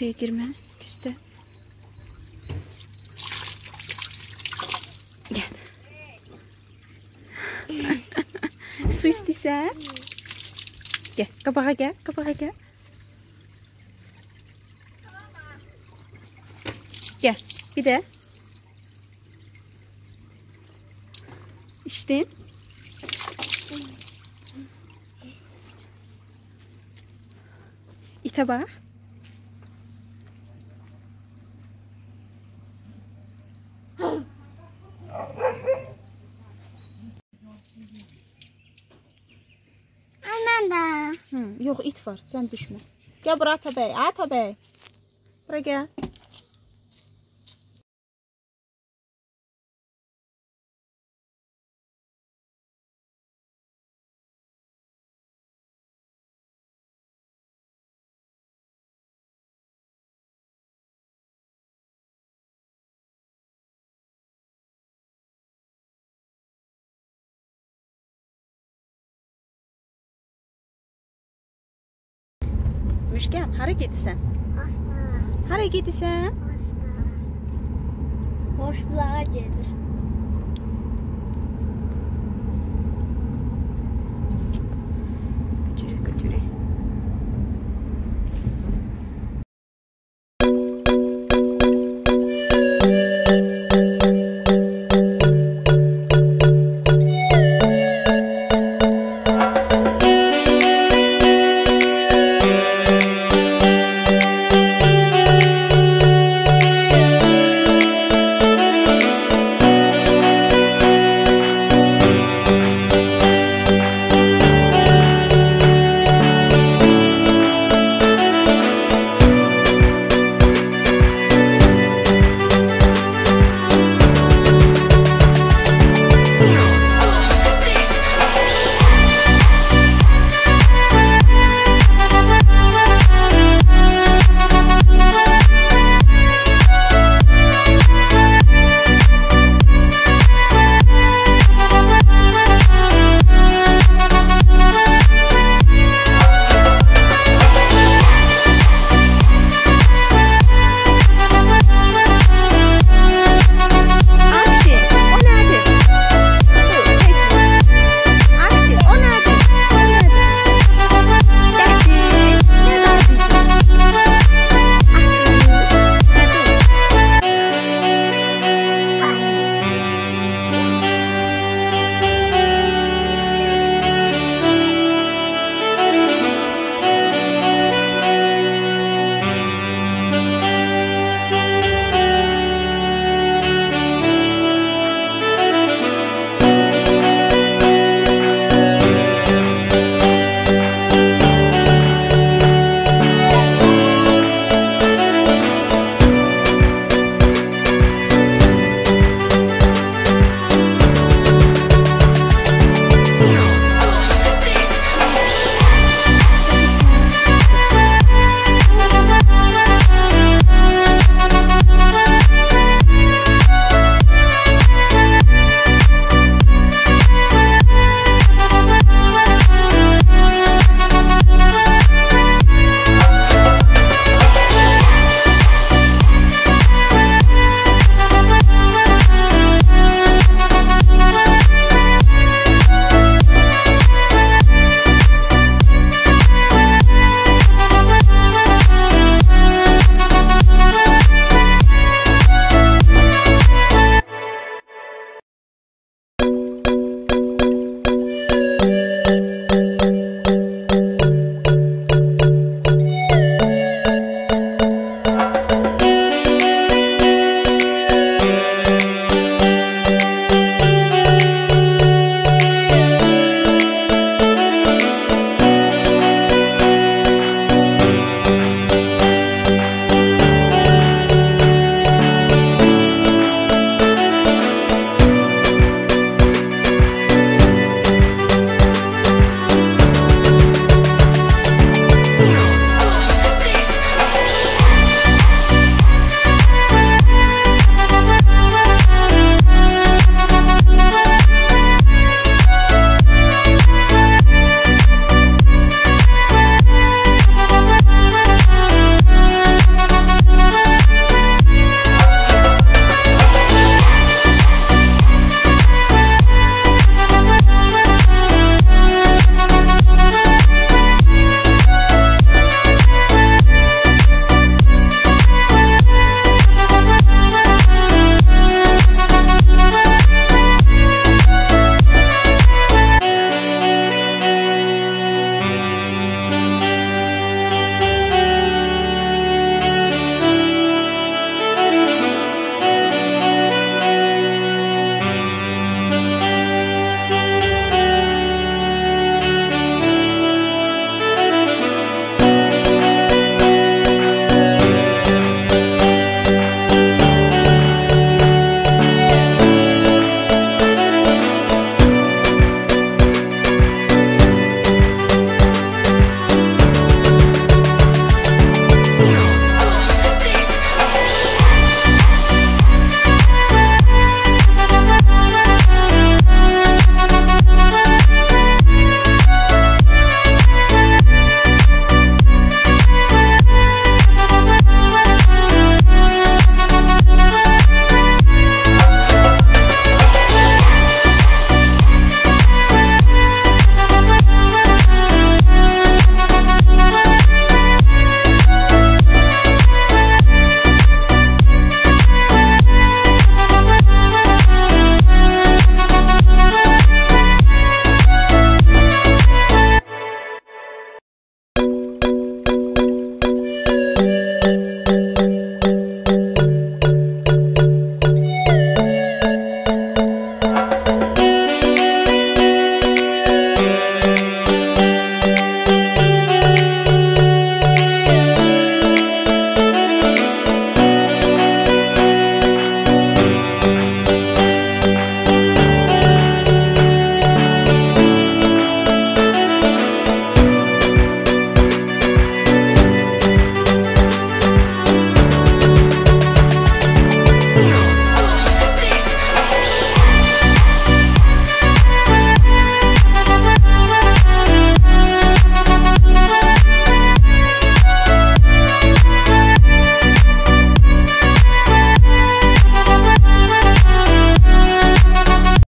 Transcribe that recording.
suya girme. Küste. Gel. Su istəyirsən? Gel, qabağa gel, qabağa gel. Gel, bir de. İçtin. İte bak. Aman da. Hı, yok it var, sen düşme. Gel buraya Atabey, Atabey. Buraya gel. Müşken, hara gedirsən? Asma. Hara gedirsən? Asma. Hoş bulağa gelir.